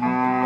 Bye.